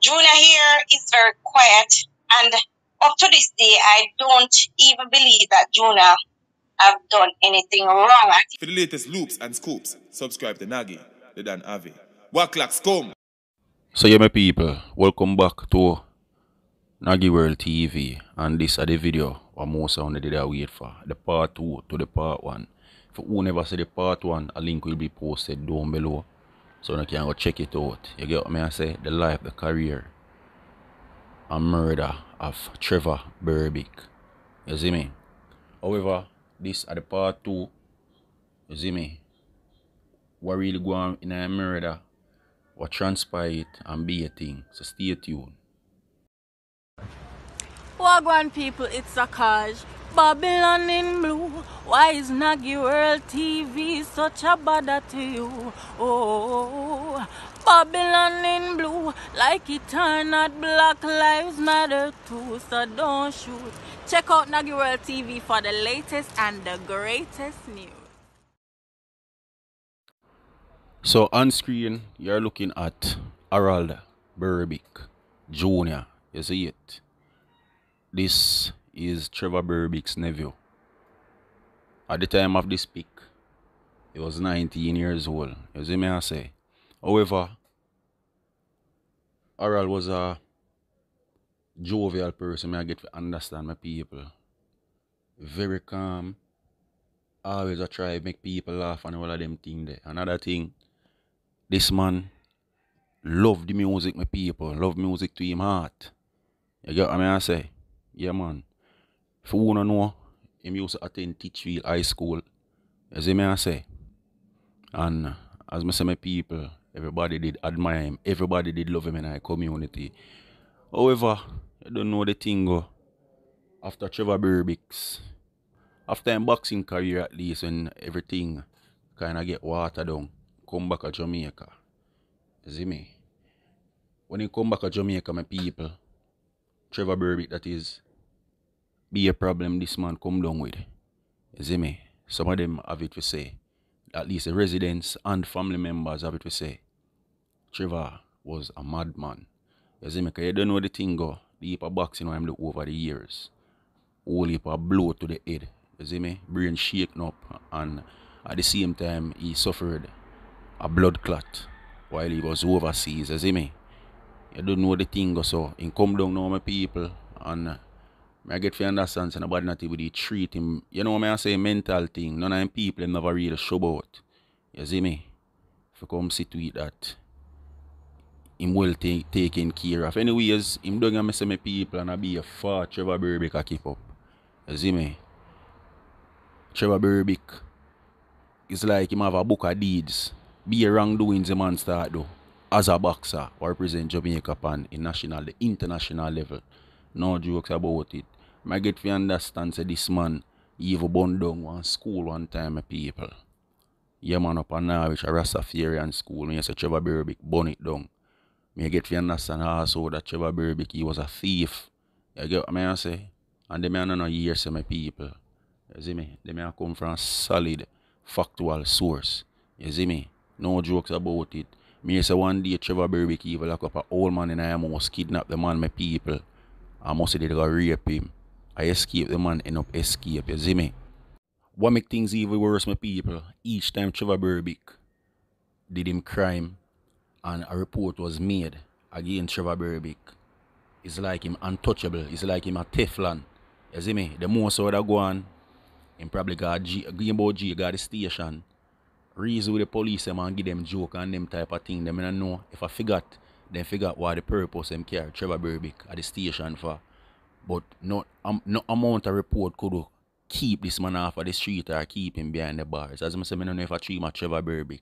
Junior here is very quiet, and up to this day, I don't even believe that Junior have done anything wrong. For the latest loops and scoops, subscribe to Naggy, the Dan Avi. Waklak Scum. So yeah my people, welcome back to Naggy World TV and this is the video what most of you did I wait for. The part 2 to the part 1. For you never see the part 1, a link will be posted down below. So you can go check it out. You get what I say? The life, the career and murder of Trevor Berbick. You see me? However, this are the part 2. You see me? What really go in a murder what transpire and be a thing. So stay tuned. Wagwan people, it's Akaj. Babylon in blue. Why is Naggy World TV such a bother to you? Oh, Babylon in blue. Like it or not, Black Lives Matter too. So don't shoot. Check out Naggy World TV for the latest and the greatest news. So on screen, you're looking at Harold Berbick Jr. You see it? This is Trevor Berbick's nephew. At the time of this pic, he was 19 years old. You see me I say? However, Harold was a jovial person. I get to understand my people. Very calm. Always I try to make people laugh and all of them things there. Another thing, this man love the music, my people. Love music to him heart. You get what I say? Yeah, man. If you wanna know, him used to attend Titchfield High School. You see me I say? And as I say, my people, everybody did admire him. Everybody did love him in our community. However, I don't know the thing go. After Trevor Berbick's, after him boxing career at least, and everything kind of get watered down, come back to Jamaica. You see me? When he come back to Jamaica, my people, Trevor Berbick, that is, be a problem this man come down with. You see me? Some of them have it to say. At least the residents and family members have it to say. Trevor was a madman. You see me? Because you don't know the thing go. The heap of boxing I'm look over the years. Whole heap of blow to the head. You see me? Brain shaken up and at the same time he suffered a blood clot while he was overseas. You see me? You don't know the thing so. He come down now my people and I get to understand so nobody not able treat him. You know what I say mental thing. None of them people them never really show about. You see me? If you come sit with that him well take, taken care of. Anyways, him don't say my people and I be a far Trevor Berbick I keep up. You see me? Trevor Berbick is like him have a book of deeds. Be a wrongdoings the man start though. As a boxer represent Jamaica pan in national international level. No jokes about it. I get to understand say this man he even burn down one school one time my people. Yeah man up on Norwich a Rastafarian school you say Trevor Berbick burn it down. Me get to understand also that Trevor Berbick he was a thief. You get what I say? And them I know years say my people. You see me? Them I come from a solid factual source. You see me? No jokes about it. Me say one day Trevor Berbick even lock up a old man and I almost kidnap the man my people. I must say they go rape him. I escape the man end up escape. You see me? What make things even worse my people? Each time Trevor Berbick did him crime and a report was made against Trevor Berbick. It's like him untouchable. It's like him a Teflon. You see me? The more so that go on, him probably got G, Green Bow G, got the station. Reason with the police them give them joke and them type of thing. Them I know if I forgot, then forgot what the purpose them carry Trevor Berbick at the station for. But no, um, no amount of report could keep this man off of the street or keep him behind the bars. As I say, I don't know if I treat my Trevor Berbick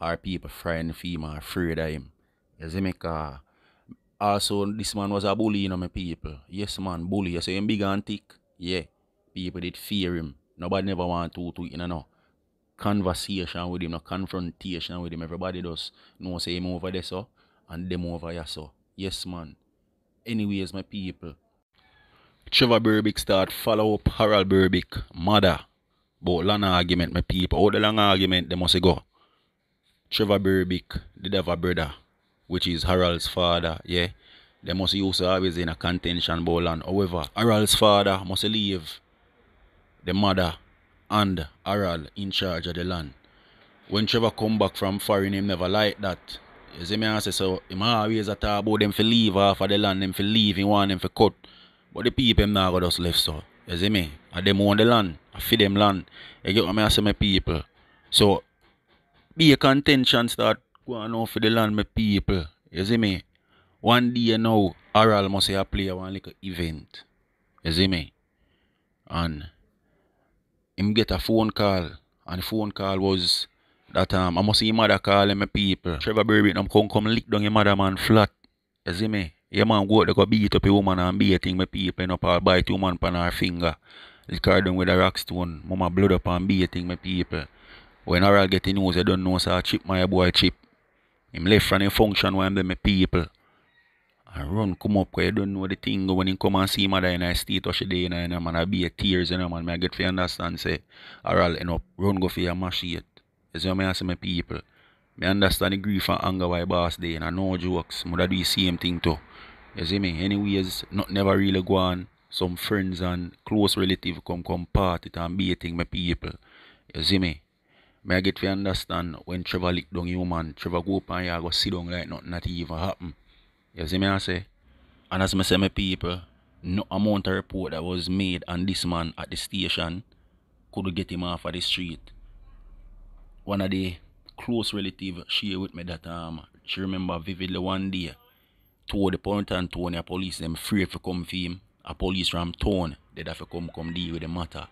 or people friend female afraid of him. You see me? Cause also, this man was a bully, you know, my people. Yes, man, bully. You say him big and thick. Yeah. People did fear him. Nobody never want to, to you know, conversation with him, no confrontation with him. Everybody does know say him over there, so, and them over here, so. Yes, man. Anyways, my people. Trevor Berbick start follow up Harold Berbick mother. But long argument, my people. All the long argument, they must go. Trevor Berbick did have a brother which is Harold's father, yeah. They must use always in a contention bowl land. However, Harold's father must leave the mother and Harold in charge of the land. When Trevor come back from foreign, him never like that. You see me say so him always a talk about them for leave off of the land, them for leave, he want them for cut. But the people him now go just left so. You see me? And them own the land. I feed them land. You get what I say my people. So be a contention start going on for the land, my people. You see me? One day now, Harold must have play one little event. You see me? And him get a phone call. And the phone call was that um I must see your mother calling my people. Trevor them come come lick down your mother man flat. You see me? Yeah man go out there go beat up a woman and beating my people, you know, Paul bite two man pan her finger. Her down with a rock stone. Mama blood up and beating my people. When Harold get the news, you don't know so chip my boy chip. Him left from the function when them my people. And run come up where you don't know the thing when he come and see mother in a state or she day in a man I be a tears you know man. I get to understand say Harold end up run go for your mash it. You see what I say my people. Me understand the grief and anger why boss day and I know jokes. Mother do the same thing too. You see me? Anyways, not never really go on. Some friends and close relative come come part it and beating my people. You see me? Me I get to understand when Trevor lick down human, Trevor go up and you go sit down like nothing not even happen. You see me I say? And as me say my people, no amount of report that was made on this man at the station could get him off of the street. One of the close relative share with me that um she remember vividly one day told the point and Tony a police them afraid to come for him. A police from town they have to come come deal with the matter.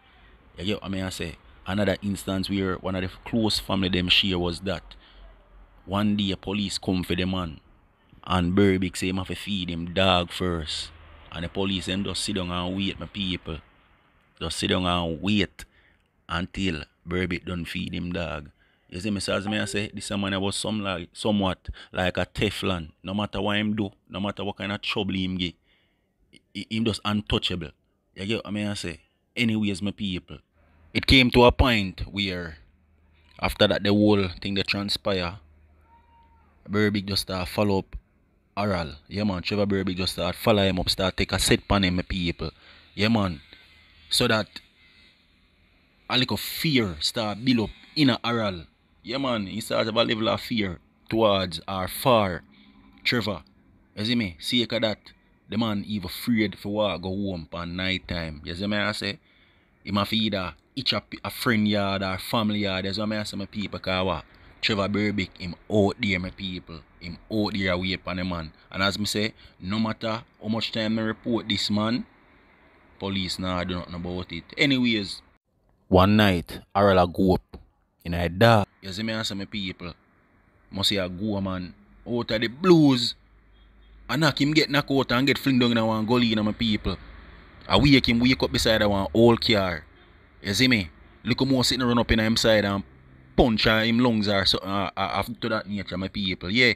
You get what I mean I say? Another instance where one of the close family them share was that one day a police come for the man and Berbick say him have to feed him dog first. And the police them just sit down and wait my people. Just sit down and wait until Berbick done feed him dog. You see me as me I say this man was some like somewhat like a Teflon. No matter what him do, no matter what kind of trouble him get, him just untouchable. You get what I mean I say? Anyways, my people. It came to a point where after that the whole thing that transpire, Berbick just start follow up Harold. Yeah man, Trevor Berbick just start follow him up, start take a set pan him my people. Yeah man. So that a little fear start build up in a Harold. Yeah man, he start have a level of fear towards or far Trevor. You see me? See that the man even afraid for walk go home on night time. You see me I say? Have to either each a, a friend yard or family yard. That's what I say my people cause what? Trevor Berbick, him out there, my people. Him out there away upon the man. And as me say, no matter how much time I report this man, police now do nothing about it. Anyways, one night, Harold go up in a dark. You see me answer my people. Must say a go man out of the blues. And knock him get knocked out and get fling down in one gully in my people. I wake him wake up beside one old car. You see me? Look more sitting run up in him side and punch him lungs or something uh, uh, to that nature, my people. Yeah.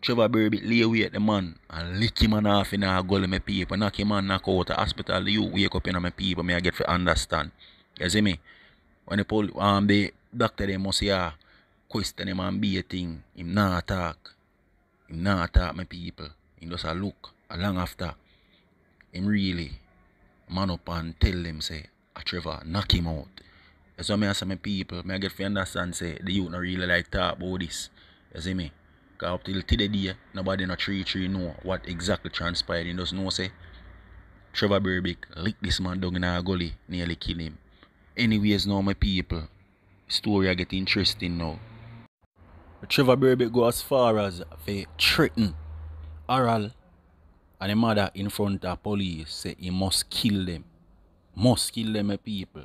Trevor Berbick lay away at the man and lick him and off in a gully, my people. Knock him and knock out the hospital. You wake up in my people, me I get to understand. You see me? When the pol um the doctor they must yeah question him and be a thing, him not talk. Him not talk, my people. Him just a look. A long after, him really man up and tell them say, a Trevor, knock him out. That's me I say my people, I get to understand say the youth not really like talk about this. You see me? Cause up till today day, nobody no three three know what exactly transpired. You just know say Trevor Berbick lick this man down in a gully, nearly kill him. Anyways now my people, story I get interesting now. Trevor Berbick go as far as they threaten Harold and the mother in front of police say he must kill them. Must kill them my people.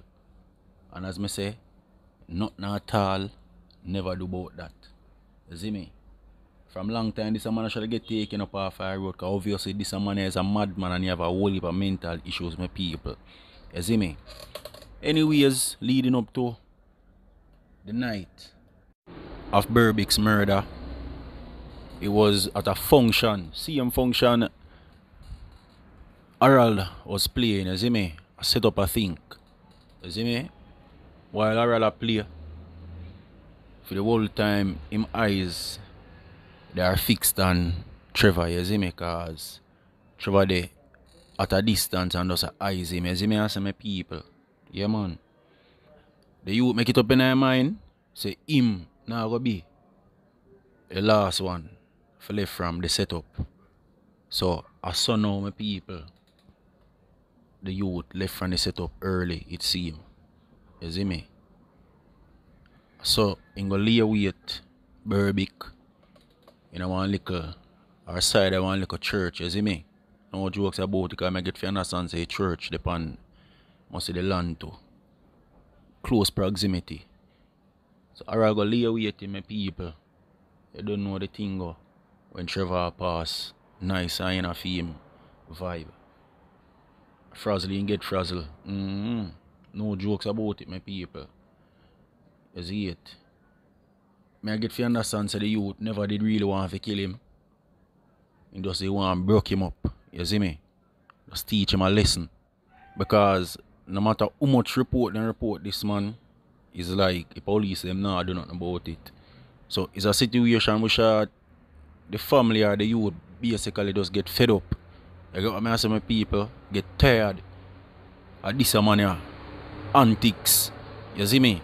And as me say, nothing at all, never do about that. You see me? From long time this a man should get taken up off our road because obviously this man is a madman and he have a whole heap of mental issues my people. You see me? Anyways, leading up to the night of Berbick's murder, it was at a function, same function Harold was playing, you see me? I set up a thing. You see me? While Harold a play, for the whole time, him eyes, they are fixed on Trevor, you see me, cause Trevor they at a distance and just eyes him, you see me and say my people. Yeah man. The youth make it up in their mind, say him now go be the last one for left from the setup. So I saw now my people. The youth left from the setup early, it seem. You see me? So in go lay wait Berbick in a one little our side of one little church, you see me? No jokes about it because I get to understand say church depend must see the land too. Close proximity. So I go lay wait in my people. You don't know the thing go when Trevor pass. Nice and a fame vibe. Frazzle and get frazzle. Mm-hmm. No jokes about it, my people. You see it. Me I get to understand say the youth never did really want to kill him. He just they want to broke him up. You see me? Just teach him a lesson. Because no matter how much report and report this man, is like the police them now do nothing about it. So it's a situation which uh, the family or the youth basically just get fed up. You get what I my people get tired of this man here. Antics. You see me?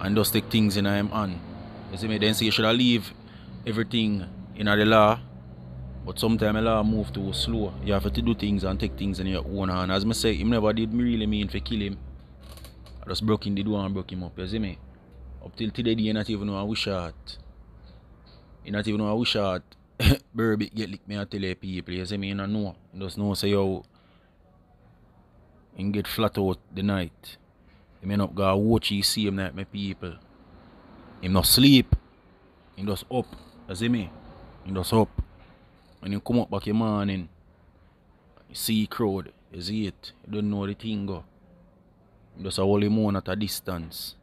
And just take things in him hand. You see me? Then say you should leave everything in the law. But sometimes the law move too slow. You have to do things and take things in your own hand. As I say, him never did me really mean to kill him. I just broke in the door and broke him up, you see me? Up till today, you not even know how we shot. You not even know how we shot. Berbick get licked me I tell people, you see me? You don't know. You just know say yo and get flat out the night. He may not go watch you see him like my people. Him not sleep. He just up. You see me? He just up. When you come up back in morning, you see crowd, you see it, you don't know the thing go. Just a holy moon at a distance.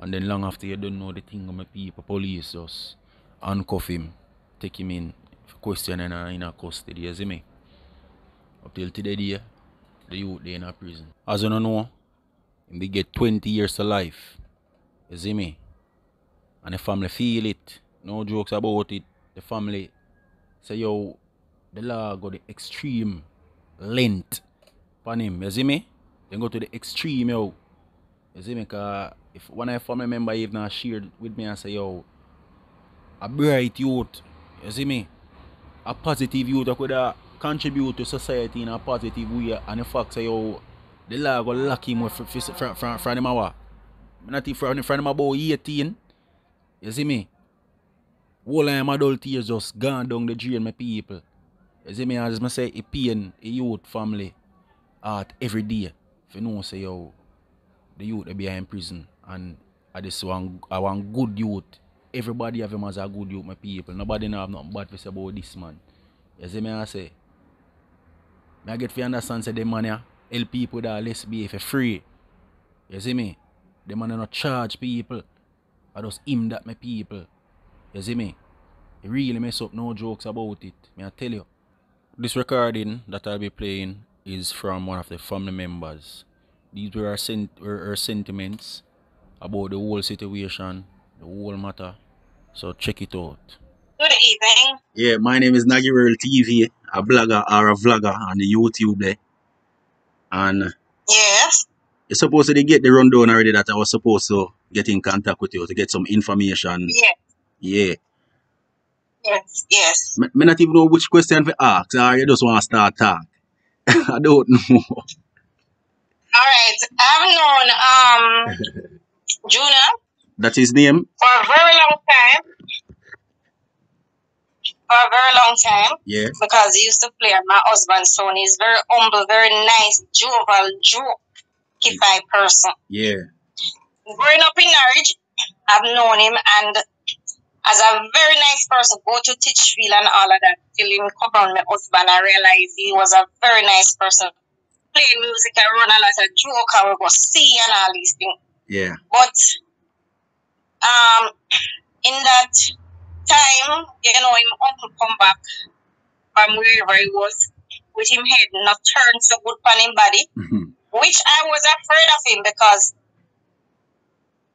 And then long after you don't know the thing go, my people, police just handcuff him, take him in for question and in a custody, you see me? Up till today, day, the youth in a prison. As you don't know, they get 20 years to life. You see me? And the family feel it. No jokes about it. The family say, yo, the law go the extreme length upon him. You see me? Then go to the extreme, yo. You see me? Cause if one of the family member even shared with me and say, yo, a bright youth, you see me? A positive youth that could have contribute to society in a positive way and the fact say yo the law go lock him with from from from him what? Not from from him about 18. You see me? Whole him adult years just gone down the drain my people. You see me as I say it pain a youth family out every day. If you know say yo the youth they be in prison and I just one I want good youth. Everybody have him as a good youth, my people. Nobody know have nothing bad to say about this man. You see me I say me I get to understand say the money help people that less be for free. You see me? The money not charge people. I just him that my people. You see me? It really mess up no jokes about it. May I tell you. This recording that I'll be playing is from one of the family members. These were her, sent- were her sentiments about the whole situation, the whole matter. So check it out. Good evening. Yeah, my name is Naggy World TV, a blogger or a vlogger on the YouTube there. And Yes. you're supposed to get the rundown already that I was supposed to get in contact with you to get some information. Yes. Yeah. Yes. Yes. Me, me not even know which question to ask, or you just want to start talk. I don't know. All right. I've known um Juna That's his name? for a very long time. For a very long time. Yeah. because he used to play at my husband's son. He's very humble, very nice, jovial, jokey person. Yeah. Growing up in Norwich, I've known him and as a very nice person, go to Titchfield and all of that. Till him come around my husband, I realized he was a very nice person. Playing music and run a lot of joke I we go see and all these things. Yeah. But um in that time, you know, him uncle come back from wherever he was with him head not turned so good on him body, Mhm. which I was afraid of him because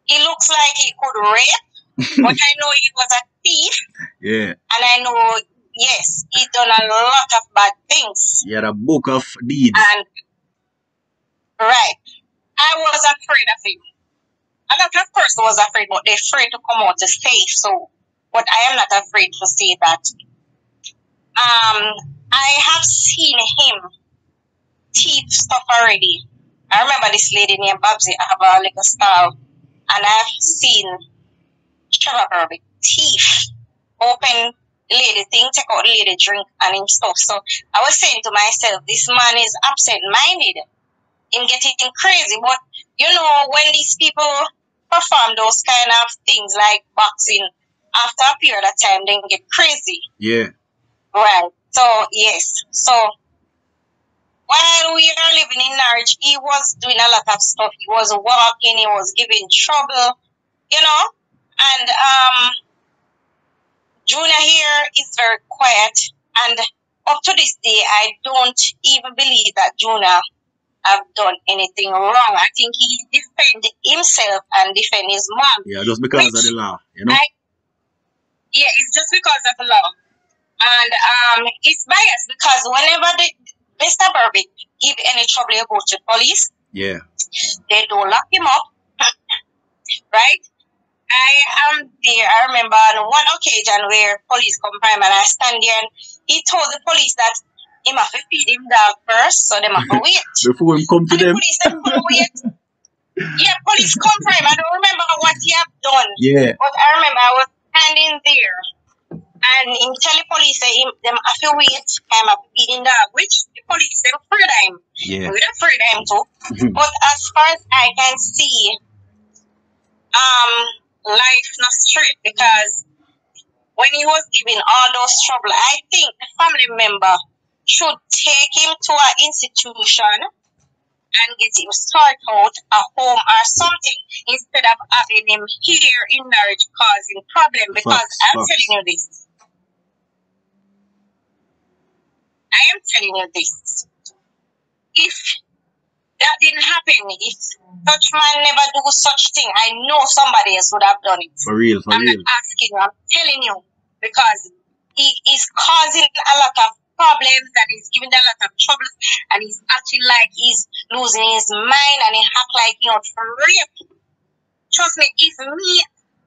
he looks like he could rape, but I know he was a thief, Yeah. and I know, yes, he done a lot of bad things. He had a book of deeds. And, right, I was afraid of him. A lot of person was afraid, but they're afraid to come out to safe. So, but I am not afraid to say that. Um, I have seen him thief stuff already. I remember this lady named Babsy. I have a little style, and I've seen Trevor Berbick thief open lady thing, take out lady drink and him stuff. So I was saying to myself, this man is absent minded. Him getting crazy. But you know, when these people perform those kind of things like boxing, after a period of time, they get crazy. Yeah. Right. So yes. So while we are living in Norwich, he was doing a lot of stuff. He was walking, he was giving trouble, you know. And um here is very quiet and up to this day I don't even believe that Junior have done anything wrong. I think he defend himself and defend his mom. Yeah, just because of the law, you know? I yeah, it's just because of the law. And um, it's biased because whenever the Mr. Berbick give any trouble he go to police, Yeah. they don't lock him up, right? I am there. I remember on one occasion where police come by him and I stand there and he told the police that him have to feed him dog first, so them have to wait. Before him come to And the them. police them wait. Yeah, police come for him. I don't remember what he have done. Yeah. But I remember I was standing there and him tell the police that him, them have to wait I'm have to feed him dog, which the police them afraid him. Yeah. We're afraid of him too. but as far as I can see, um, life not straight because when he was giving all those trouble, I think the family member should take him to an institution and get him sorted out a home or something instead of having him here in marriage causing problem because Facts, I'm facts. telling you this. I am telling you this. If that didn't happen, if such man never do such thing, I know somebody else would have done it. For real, for I'm real. not asking you, I'm telling you because he is causing a lot of problems and he's giving them a lot of troubles and he's acting like he's losing his mind and he act like he out for rape. Trust me, if me,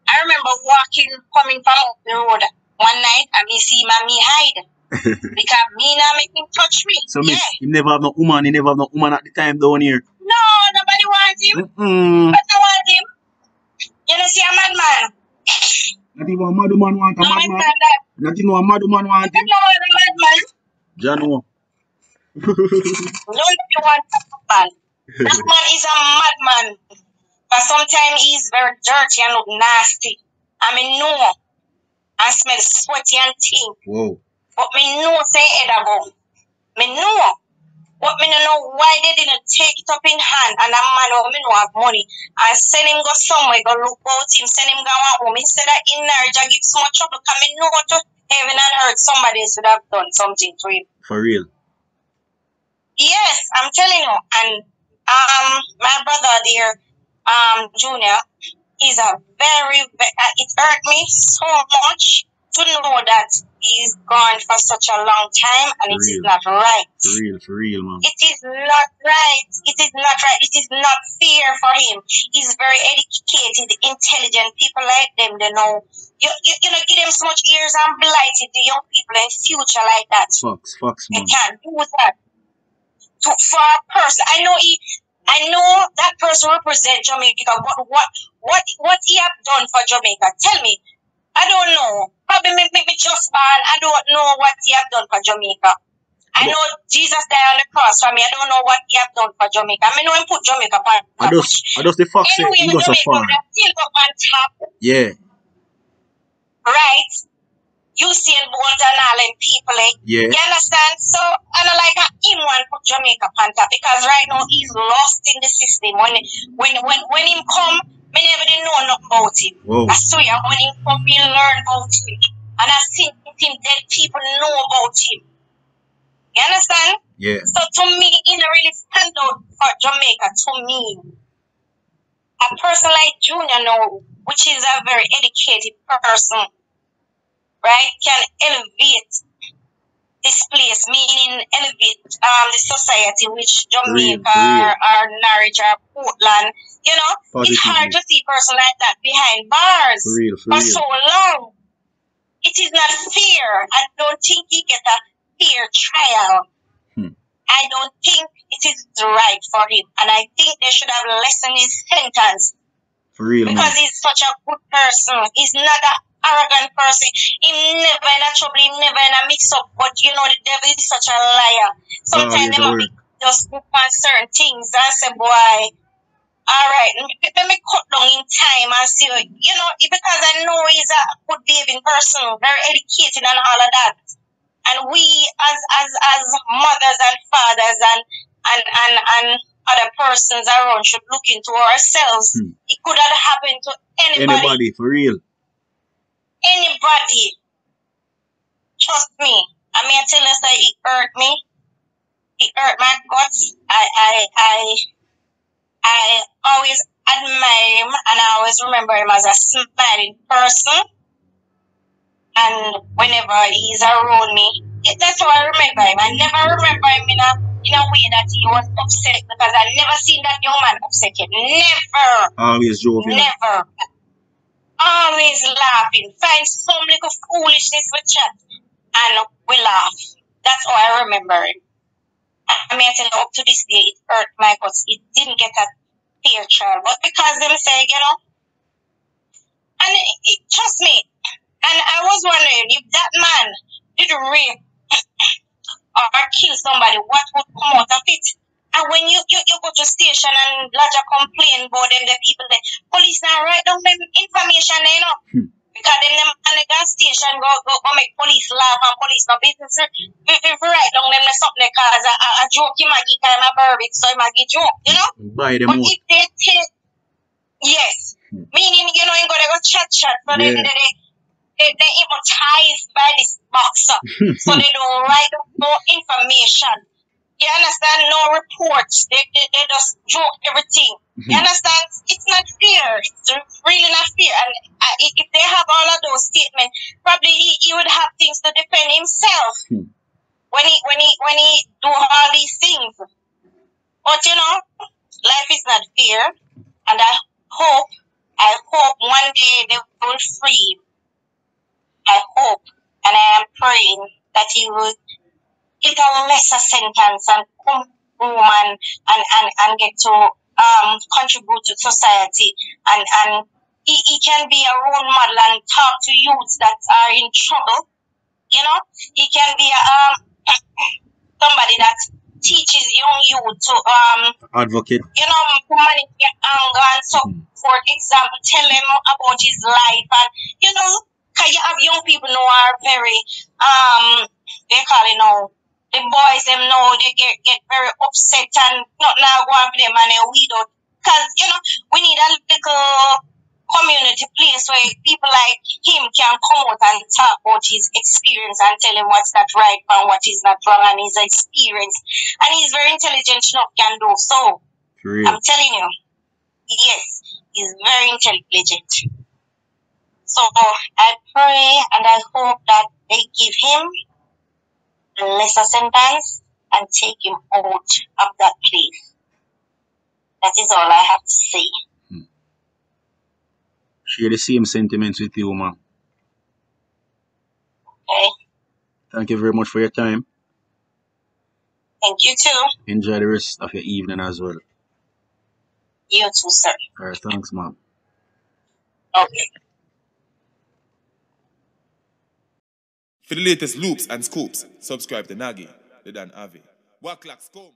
I remember walking, coming from up the road one night and me see mommy hide because me not make him touch me. So miss, yeah. he never have no woman, he never have no woman at the time down here. No, nobody wants him. Mm-mm. But no want him. You know, see a madman. Not even a mad woman want a No mad man man. can that. Not even a mad woman want You him. what a madman. Jano. No one want that man. That man is a madman. But sometimes he's very dirty and look nasty. I mean, no. I smell sweaty and thing. Whoa. But me know say head ago. Me know. But me no know why they didn't take it up in hand and a man who me know have money and send him go somewhere, go look out him, send him go home instead of in marriage and give so much trouble because me know to heaven and earth somebody should have done something to him. For real. Yes, I'm telling you. And um, my brother there, um, Junior, is a very, ve- uh, it hurt me so much to know that he's gone for such a long time and it is Real. not right. For real, for real, man. It is not right. It is not right. It is not fair for him. He's very educated, intelligent. People like them, they know. You, you, you know, give them so much ears and blighted the young people in future like that. Fox, Fox, You man. can't do that to for a person. I know he, I know that person represent Jamaica, but what, what, what he have done for Jamaica? Tell me. I don't know. Probably make me just born. I don't know what he have done for Jamaica. I know Jesus died on the cross for me. I don't know what he have done for Jamaica. I mean, know him put Jamaica on I just, I just the say Anyway, he go so Jamaica, far. they still go on top Yeah, right? Usain Bolt and all them people, eh? yeah. You understand? So, and I like how him want put Jamaica on top because right now he's lost in the system. When when when when him come, me never didn't know nothing about him. Whoa. I saw you when him come, me learn about him. And I seen him dead people know about him. You understand? Yeah. So to me, he really stand out for Jamaica. To me, a person like Junior now, which is a very educated person, right, can elevate this place, meaning elevate um the society, which Jamaica real. or, or Norwich or Portland, you know, it's hard to see a person like that behind bars For real, for for so long. It is not fair. I don't think he get a fair trial. Hmm. I don't think it is right for him. And I think they should have lessened his sentence For real, man. because he's such a good person. He's not an arrogant person. He never in a trouble, he never in a mix up. But you know, the devil is such a liar. yes, Sometimes they I might be just look on certain things and say, boy, all right, let me cut down in time and see, you know, because I know he's a good behaving person, very educated and all of that. And we as as as mothers and fathers and and and, and other persons around should look into ourselves. Hmm. It could have happened to anybody, Anybody, for real. anybody. Trust me. I mean, I tell us that it hurt me. It hurt my guts. I I I I always admire him and I always remember him as a smiling person. And whenever he's around me, that's how I remember him. I never remember him in a in a way that he was upset because I never seen that young man upset yet. Never. Always jovial. Never. Always laughing. Find some little foolishness with chat. And we laugh. That's how I remember him. I mean, up to this day, it hurt my guts. It didn't get a fair trial. But because them say, you know, and it, it, trust me, and I was wondering if that man did rape or kill somebody, what would come out of it? And when you, you, you go to station and lodge a complaint about them, the people there, police now write down them information, you know. Hmm. Because them, them and the gas station go, go, go make police laugh and police no business. If, write down them something cause a, a, a joke, you might get kind of buried, so you might get joke, you know. Buy them But if they take, yes, Hmm. meaning, you know, you go to go chat chat, so they, Yeah. they, they, they, they hypnotized by this boxer. so they don't write up no information. You understand? No reports. They, they, they just joke everything. You understand? It's not fair. It's really not fair. And uh, if they have all of those statements, probably he, he would have things to defend himself Hmm. when he when he when he do all these things. But you know, life is not fair, and I hope I hope one day they will free him. I hope, and I am praying that he will get a lesser sentence and come home and, and, and, and get to um, contribute to society and, and he, he can be a role model and talk to youths that are in trouble. You know, he can be a, um, somebody that teaches young youth to um, Advocate. you know, to manage their anger and so for example, tell them about his life and you know, cause you have young people who are very um they call it now the boys them know they get get very upset and not now go for them and they weed out. Cause you know, we need a little community place where people like him can come out and talk about his experience and tell him what's not right and what is not wrong and his experience. And he's very intelligent enough can do so. I'm telling you, yes, he's very intelligent. So I pray and I hope that they give him a lesser sentence and take him out of that place. That is all I have to say. Hmm. Share the same sentiments with you, man. Okay. Thank you very much for your time. Thank you too. Enjoy the rest of your evening as well. You too, sir. Alright, thanks, man. Okay. For the latest loops and scoops, subscribe to Naggy, the Dan Avi. Waklak Scum.